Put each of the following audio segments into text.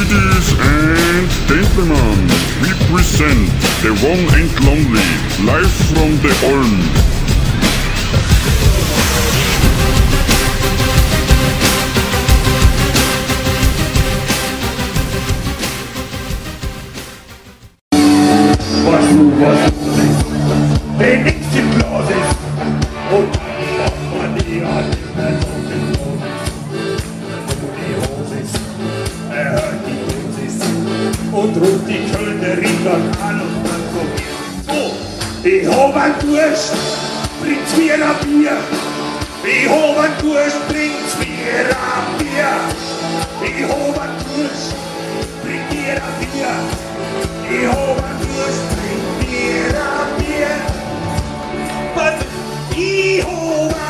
Ladies and gentlemen, we present the one and lonely, live from the Ulm. was und ruft die Kölnerin dann an und dann so, ich hab ein Durst, bringt's mir ein Bier, ich hab ein Durst, bringt's mir ein Bier, ich hab ein Durst, bring mir ein Bier, ich hab ein Durst, bring mir ein Bier. Ich hab ein,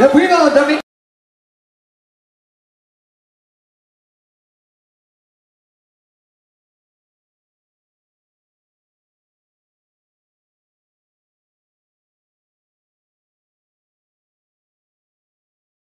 The Bruno Domingo.